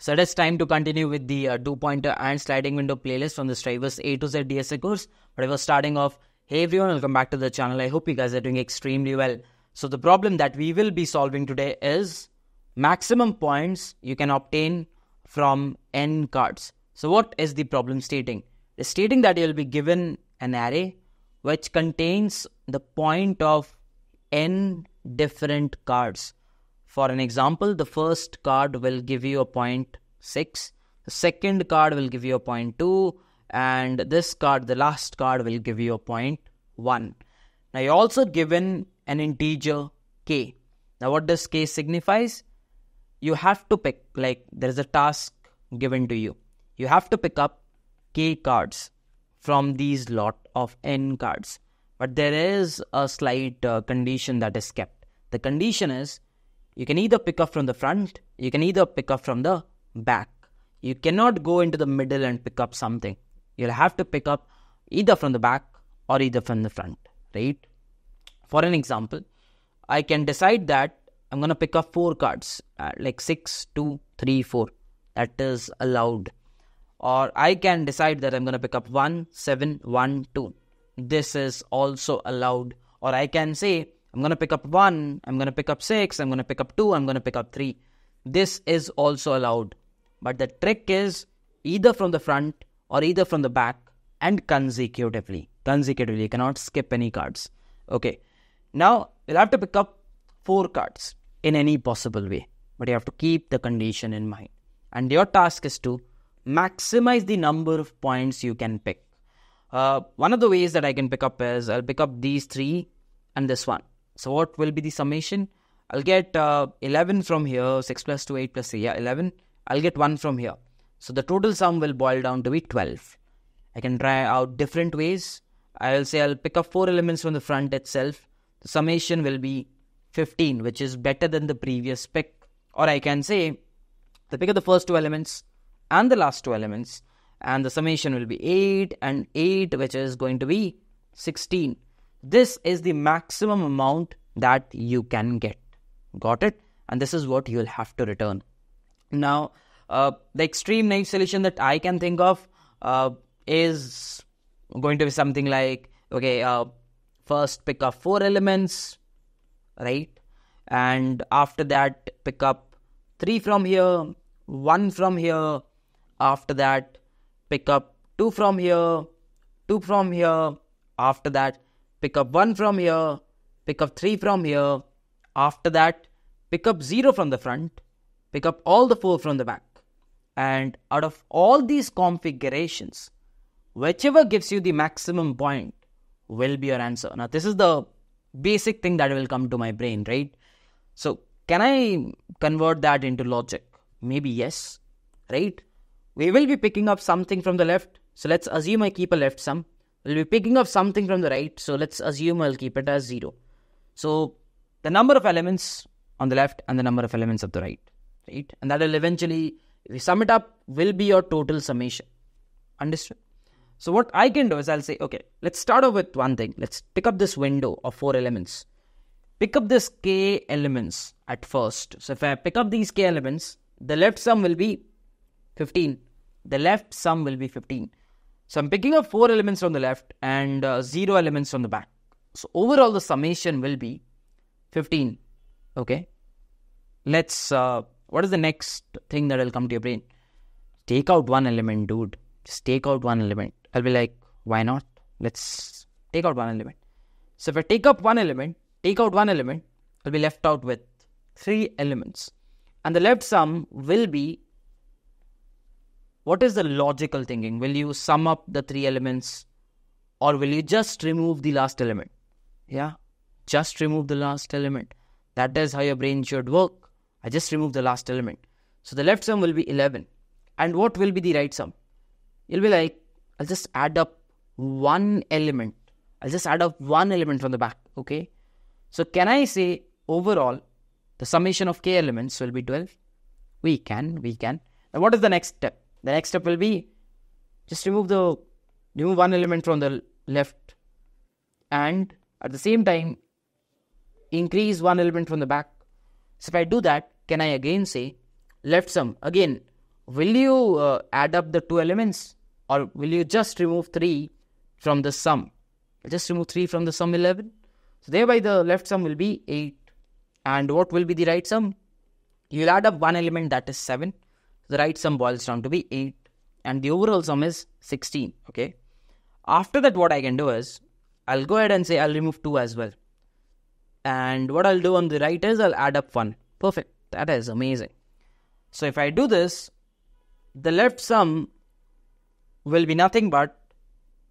So it is time to continue with the uh, two pointer and sliding window playlist from the Strivers A to Z DSA course. But I was starting off, hey everyone, welcome back to the channel. I hope you guys are doing extremely well. So the problem that we will be solving today is maximum points you can obtain from n cards. So what is the problem stating? It's stating that you'll be given an array which contains the point of n different cards for an example, the first card will give you a point 6, the second card will give you a point 2, and this card, the last card, will give you a point 1. Now, you're also given an integer k. Now, what does k signifies? You have to pick, like, there is a task given to you. You have to pick up k cards from these lot of n cards. But there is a slight uh, condition that is kept. The condition is you can either pick up from the front, you can either pick up from the back. You cannot go into the middle and pick up something. You'll have to pick up either from the back or either from the front, right? For an example, I can decide that I'm going to pick up four cards, uh, like six, two, three, four. That is allowed. Or I can decide that I'm going to pick up one, seven, one, two. This is also allowed. Or I can say I'm going to pick up 1, I'm going to pick up 6, I'm going to pick up 2, I'm going to pick up 3. This is also allowed. But the trick is either from the front or either from the back and consecutively. Consecutively, you cannot skip any cards. Okay. Now, you'll have to pick up 4 cards in any possible way. But you have to keep the condition in mind. And your task is to maximize the number of points you can pick. Uh, one of the ways that I can pick up is I'll pick up these three and this one. So what will be the summation? I'll get uh, 11 from here, 6 plus 2, 8 plus 3, yeah, 11. I'll get 1 from here. So the total sum will boil down to be 12. I can try out different ways. I'll say I'll pick up 4 elements from the front itself. The summation will be 15, which is better than the previous pick. Or I can say the pick of the first two elements and the last two elements, and the summation will be 8 and 8, which is going to be 16. This is the maximum amount that you can get. Got it? And this is what you'll have to return. Now, uh, the extreme naive solution that I can think of uh, is going to be something like okay, uh, first pick up four elements, right? And after that, pick up three from here, one from here. After that, pick up two from here, two from here. After that, pick up 1 from here, pick up 3 from here. After that, pick up 0 from the front, pick up all the 4 from the back. And out of all these configurations, whichever gives you the maximum point will be your answer. Now, this is the basic thing that will come to my brain, right? So, can I convert that into logic? Maybe yes, right? We will be picking up something from the left. So, let's assume I keep a left sum we'll be picking up something from the right. So let's assume I'll keep it as 0. So the number of elements on the left and the number of elements of the right. Right? And that will eventually, if we sum it up, will be your total summation. Understood? So what I can do is I'll say, okay, let's start off with one thing. Let's pick up this window of four elements. Pick up this k elements at first. So if I pick up these k elements, the left sum will be 15. The left sum will be 15. So I'm picking up four elements from the left and uh, zero elements from the back. So overall the summation will be 15. Okay. Let's, uh, what is the next thing that will come to your brain? Take out one element, dude. Just take out one element. I'll be like, why not? Let's take out one element. So if I take up one element, take out one element, I'll be left out with three elements. And the left sum will be what is the logical thinking? Will you sum up the three elements or will you just remove the last element? Yeah, just remove the last element. That is how your brain should work. I just remove the last element. So the left sum will be 11. And what will be the right sum? You'll be like, I'll just add up one element. I'll just add up one element from the back. Okay. So can I say overall the summation of k elements will be 12? We can, we can. Now what is the next step? The next step will be just remove the remove one element from the left and at the same time increase one element from the back. So if I do that, can I again say left sum? Again, will you uh, add up the two elements or will you just remove 3 from the sum? Just remove 3 from the sum 11. So thereby the left sum will be 8. And what will be the right sum? You'll add up one element that is 7. The right sum boils down to be 8. And the overall sum is 16. Okay. After that, what I can do is I'll go ahead and say I'll remove 2 as well. And what I'll do on the right is I'll add up 1. Perfect. That is amazing. So if I do this, the left sum will be nothing but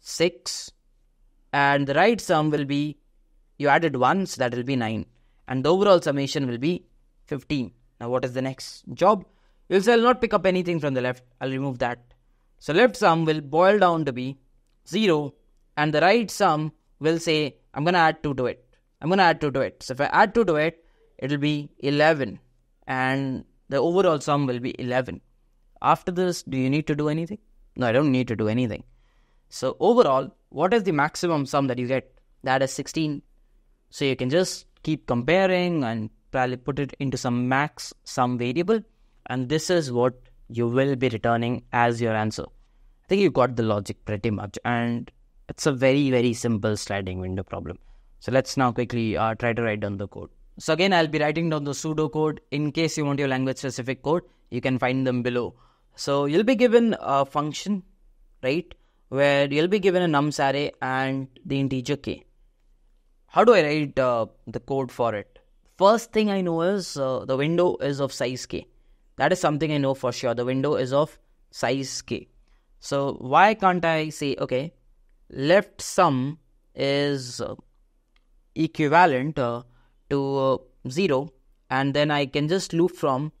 6 and the right sum will be you added 1 so that will be 9 and the overall summation will be 15 now what is the next job you'll i'll not pick up anything from the left. I'll remove that. So left sum will boil down to be 0 and the right sum will say i'm going to add 2 to it. I'm going to add 2 to it. So if i add 2 to it it will be 11 and the overall sum will be 11 after this do you need to do anything? No i don't need to do anything. So overall what is the maximum sum that you get? That is 16. So you can just keep comparing and probably put it into some max sum variable. And this is what you will be returning as your answer. I think you got the logic pretty much. And it's a very, very simple sliding window problem. So let's now quickly uh, try to write down the code. So again, I'll be writing down the pseudo code. In case you want your language specific code, you can find them below. So you'll be given a function, right? where you'll be given a nums array and the integer k. How do I write uh, the code for it? First thing I know is uh, the window is of size k. That is something I know for sure. The window is of size k. So why can't I say, okay, left sum is uh, equivalent uh, to uh, 0 and then I can just loop from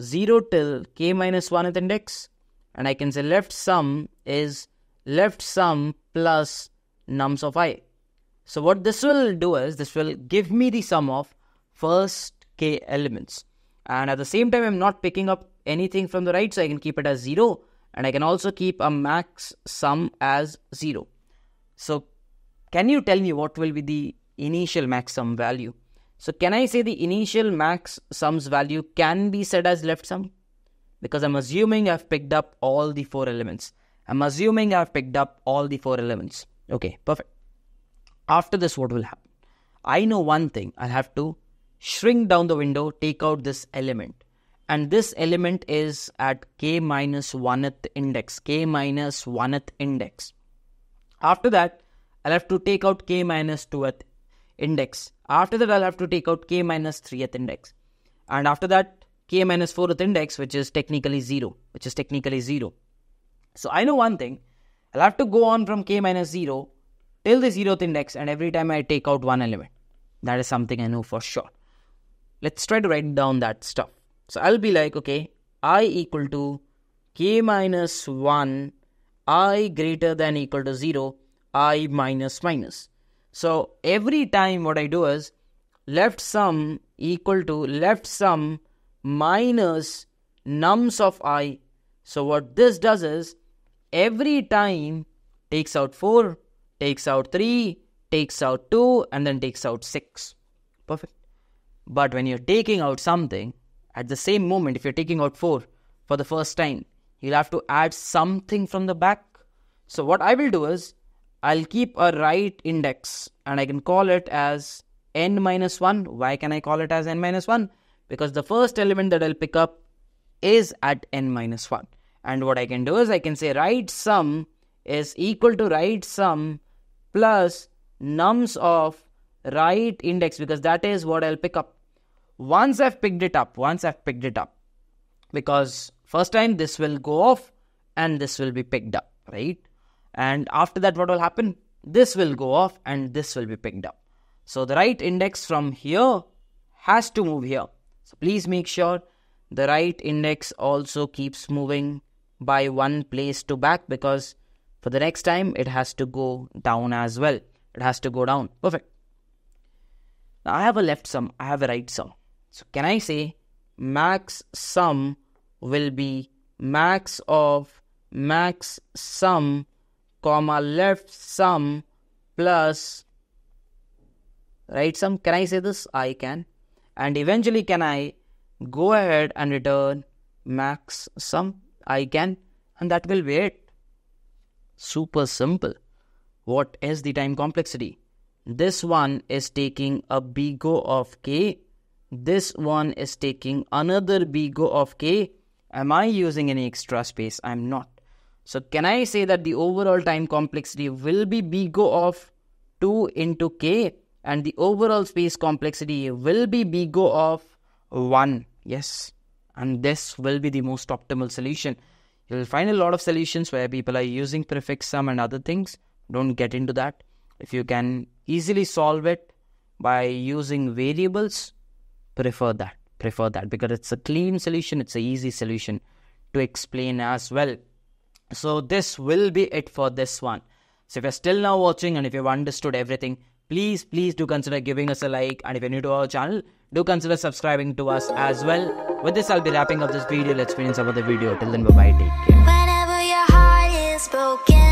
0 till k minus 1th index and I can say left sum is left sum plus nums of i. So what this will do is this will give me the sum of first k elements. And at the same time, I'm not picking up anything from the right, so I can keep it as 0. And I can also keep a max sum as 0. So can you tell me what will be the initial max sum value? So can I say the initial max sums value can be set as left sum? Because I'm assuming I've picked up all the four elements. I'm assuming I've picked up all the four elements. Okay, perfect. After this, what will happen? I know one thing. I'll have to shrink down the window, take out this element. And this element is at k minus 1th index, k minus 1th index. After that, I'll have to take out k minus 2th index. After that, I'll have to take out k minus 3th index. And after that, k minus 4th index, which is technically 0, which is technically 0. So I know one thing. I'll have to go on from k minus 0 till the 0th index and every time I take out one element. That is something I know for sure. Let's try to write down that stuff. So I'll be like, okay, i equal to k minus 1, i greater than equal to 0, i minus minus. So every time what I do is left sum equal to left sum minus nums of i. So what this does is every time takes out 4, takes out 3, takes out 2, and then takes out 6. Perfect. But when you're taking out something, at the same moment, if you're taking out 4 for the first time, you'll have to add something from the back. So, what I will do is, I'll keep a right index and I can call it as n minus 1. Why can I call it as n minus 1? Because the first element that I'll pick up is at n minus 1. And what I can do is I can say right sum is equal to right sum plus nums of right index because that is what I'll pick up. Once I've picked it up, once I've picked it up, because first time this will go off and this will be picked up, right? And after that, what will happen? This will go off and this will be picked up. So the right index from here has to move here. So please make sure the right index also keeps moving by one place to back because for the next time it has to go down as well. It has to go down. Perfect. Now I have a left sum, I have a right sum. So can I say max sum will be max of max sum comma left sum plus right sum. Can I say this? I can. And eventually can I go ahead and return max sum I can, and that will be it. Super simple. What is the time complexity? This one is taking a big O of k. This one is taking another big O of k. Am I using any extra space? I'm not. So can I say that the overall time complexity will be big O of 2 into k and the overall space complexity will be big O of 1. Yes. And this will be the most optimal solution. You'll find a lot of solutions where people are using prefix sum and other things. Don't get into that. If you can easily solve it by using variables, prefer that. Prefer that because it's a clean solution, it's a easy solution to explain as well. So this will be it for this one. So if you're still now watching and if you've understood everything, please, please do consider giving us a like. And if you're new to our channel, do consider subscribing to us as well. With this, I'll be wrapping up this video. Let's finish up the video. Till then, bye bye. Take care.